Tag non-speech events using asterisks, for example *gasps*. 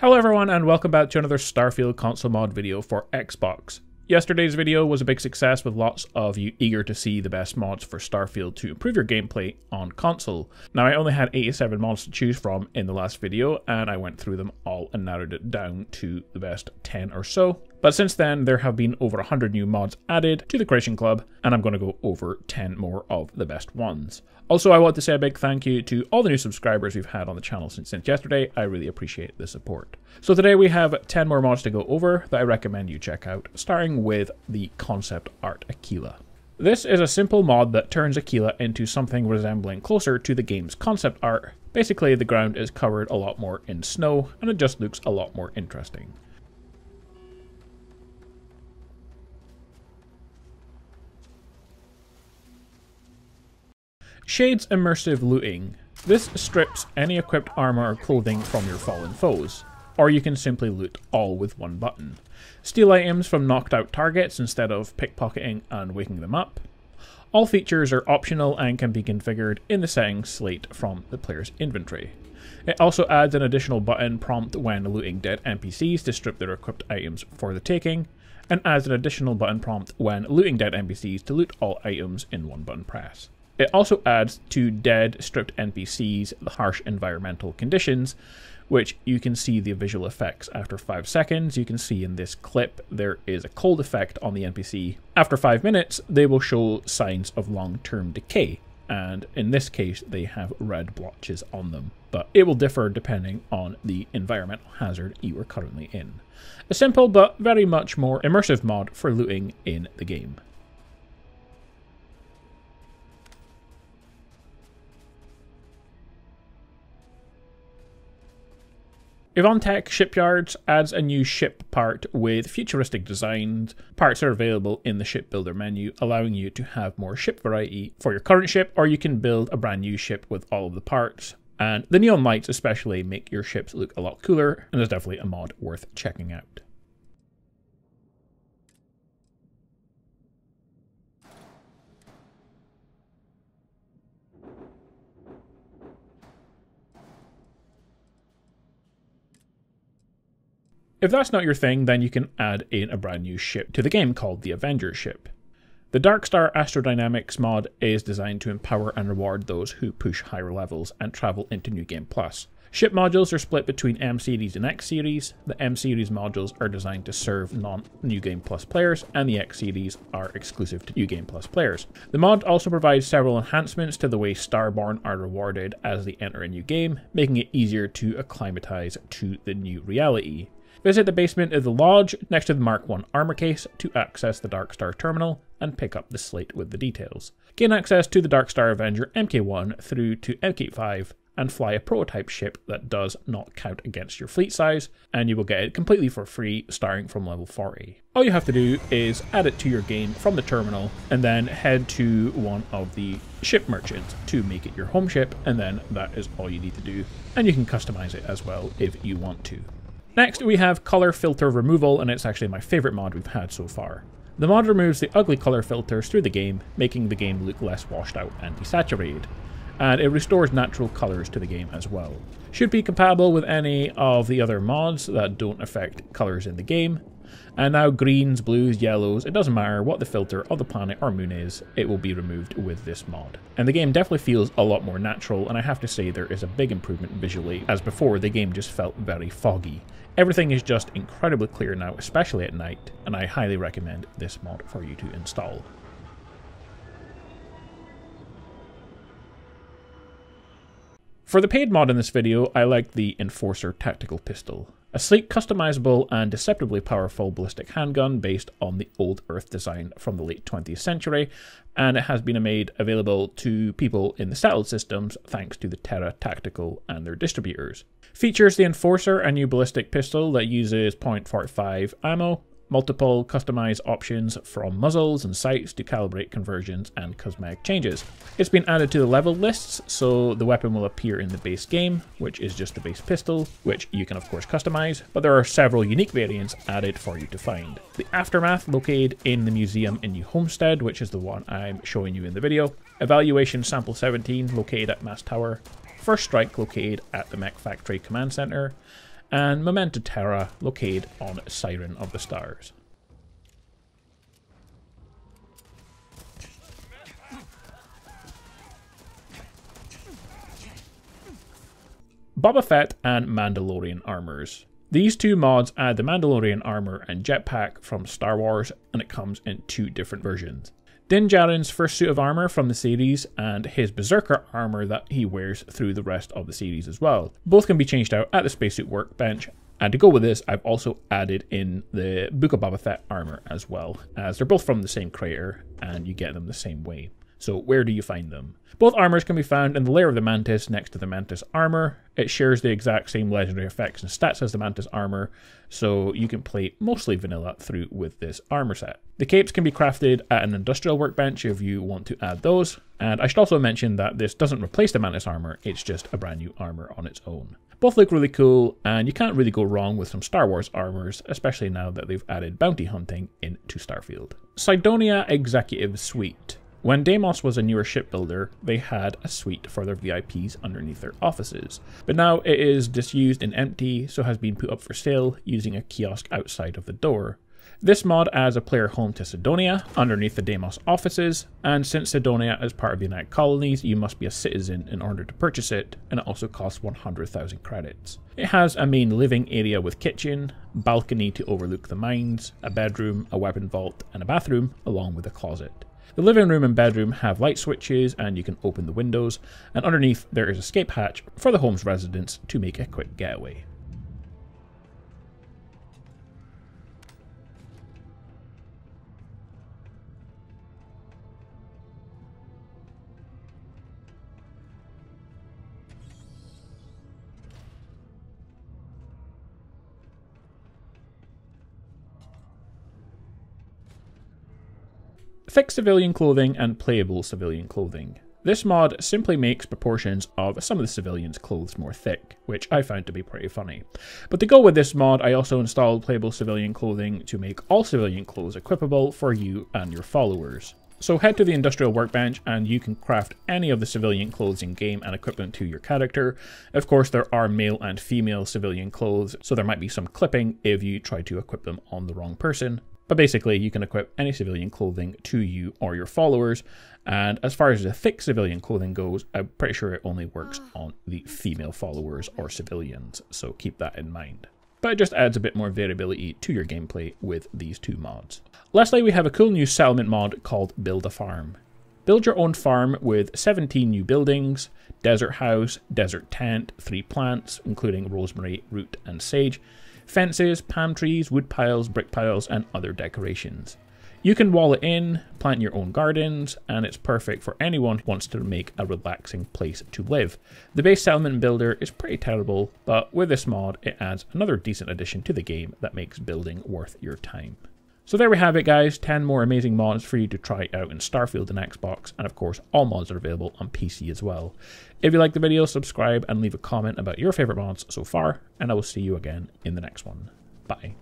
Hello everyone and welcome back to another Starfield console mod video for Xbox. Yesterday's video was a big success with lots of you eager to see the best mods for Starfield to improve your gameplay on console. Now I only had 87 mods to choose from in the last video and I went through them all and narrowed it down to the best 10 or so. But since then there have been over 100 new mods added to the Creation Club and I'm going to go over 10 more of the best ones. Also, I want to say a big thank you to all the new subscribers we've had on the channel since, since yesterday. I really appreciate the support. So today we have 10 more mods to go over that I recommend you check out, starting with the concept art Akila. This is a simple mod that turns Akila into something resembling closer to the game's concept art. Basically, the ground is covered a lot more in snow, and it just looks a lot more interesting. Shade's Immersive Looting. This strips any equipped armor or clothing from your fallen foes, or you can simply loot all with one button. Steal items from knocked out targets instead of pickpocketing and waking them up. All features are optional and can be configured in the settings slate from the player's inventory. It also adds an additional button prompt when looting dead NPCs to strip their equipped items for the taking, and adds an additional button prompt when looting dead NPCs to loot all items in one button press. It also adds to dead, stripped NPCs the harsh environmental conditions, which you can see the visual effects after 5 seconds. You can see in this clip there is a cold effect on the NPC. After 5 minutes, they will show signs of long term decay, and in this case, they have red blotches on them. But it will differ depending on the environmental hazard you are currently in. A simple but very much more immersive mod for looting in the game. Avontech Shipyards adds a new ship part with futuristic designs. Parts are available in the shipbuilder menu, allowing you to have more ship variety for your current ship, or you can build a brand new ship with all of the parts. And the neon lights especially make your ships look a lot cooler, and is definitely a mod worth checking out. If that's not your thing, then you can add in a brand new ship to the game called the Avenger ship. The Darkstar Astrodynamics mod is designed to empower and reward those who push higher levels and travel into New Game Plus. Ship modules are split between M series and X series. The M series modules are designed to serve non New Game Plus players, and the X series are exclusive to New Game Plus players. The mod also provides several enhancements to the way Starborn are rewarded as they enter a new game, making it easier to acclimatize to the new reality. Visit the basement of the lodge next to the Mark 1 armor case to access the Dark Star terminal and pick up the slate with the details. Gain access to the Dark Star Avenger MK1 through to MK5 and fly a prototype ship that does not count against your fleet size, and you will get it completely for free starting from level 40. All you have to do is add it to your game from the terminal and then head to one of the ship merchants to make it your home ship, and then that is all you need to do. And you can customize it as well if you want to. Next, we have color filter removal, and it's actually my favorite mod we've had so far. The mod removes the ugly color filters through the game, making the game look less washed out and desaturated. And it restores natural colors to the game as well. Should be compatible with any of the other mods that don't affect colors in the game, and now greens, blues, yellows, it doesn't matter what the filter of the planet or moon is, it will be removed with this mod. And the game definitely feels a lot more natural, and I have to say there is a big improvement visually, as before the game just felt very foggy. Everything is just incredibly clear now, especially at night, and I highly recommend this mod for you to install. For the paid mod in this video, I like the Enforcer Tactical Pistol. A sleek, customizable, and deceptively powerful ballistic handgun based on the old Earth design from the late 20th century, and it has been made available to people in the settled systems thanks to the Terra Tactical and their distributors. Features the Enforcer, a new ballistic pistol that uses .45 ammo, multiple customized options from muzzles and sights to calibrate conversions and cosmetic changes. It's been added to the level lists, so the weapon will appear in the base game, which is just the base pistol, which you can of course customize, but there are several unique variants added for you to find. The Aftermath located in the museum in New Homestead, which is the one I'm showing you in the video. Evaluation Sample 17 located at Mass Tower. First Strike located at the Mech Factory Command Center and Memento Terra located on Siren of the Stars. Boba Fett and Mandalorian armors. These two mods add the Mandalorian armor and jetpack from Star Wars, and it comes in two different versions. Din Djarin's first suit of armor from the series, and his Berserker armor that he wears through the rest of the series as well. Both can be changed out at the spacesuit workbench, and to go with this, I've also added in the Book of Boba Fett armor as well, as they're both from the same creator, and you get them the same way. So where do you find them? Both armors can be found in the layer of the Mantis next to the Mantis armor. It shares the exact same legendary effects and stats as the Mantis armor, so you can play mostly vanilla through with this armor set. The capes can be crafted at an industrial workbench if you want to add those, and I should also mention that this doesn't replace the Mantis armor, it's just a brand new armor on its own. Both look really cool, and you can't really go wrong with some Star Wars armors, especially now that they've added bounty hunting into Starfield. Cydonia Executive Suite. When Deimos was a newer shipbuilder, they had a suite for their VIPs underneath their offices, but now it is disused and empty, so has been put up for sale using a kiosk outside of the door. This mod adds a player home to Cydonia, underneath the Deimos offices, and since Cydonia is part of the United Colonies, you must be a citizen in order to purchase it, and it also costs 100,000 credits. It has a main living area with kitchen, balcony to overlook the mines, a bedroom, a weapon vault, and a bathroom, along with a closet. The living room and bedroom have light switches and you can open the windows, and underneath there is a escape hatch for the home's residents to make a quick getaway. Thicc civilian clothing and playable civilian clothing. This mod simply makes proportions of some of the civilians' clothes more thick, which I found to be pretty funny. But to go with this mod, I also installed playable civilian clothing to make all civilian clothes equipable for you and your followers. So head to the industrial workbench and you can craft any of the civilian clothes in game and equipment to your character. Of course, there are male and female civilian clothes, so there might be some clipping if you try to equip them on the wrong person. But basically, you can equip any civilian clothing to you or your followers. And as far as the thick civilian clothing goes, I'm pretty sure it only works *gasps* on the female followers or civilians. So keep that in mind. But it just adds a bit more variability to your gameplay with these two mods. Lastly, we have a cool new settlement mod called Build a Farm. Build your own farm with 17 new buildings, desert house, desert tent, three plants, including rosemary, root, and sage, fences, palm trees, wood piles, brick piles, and other decorations. You can wall it in, plant your own gardens, and it's perfect for anyone who wants to make a relaxing place to live. The base settlement builder is pretty terrible, but with this mod, it adds another decent addition to the game that makes building worth your time. So there we have it guys, 10 more amazing mods for you to try out in Starfield and Xbox, and of course all mods are available on PC as well. If you liked the video, subscribe and leave a comment about your favourite mods so far, and I will see you again in the next one. Bye.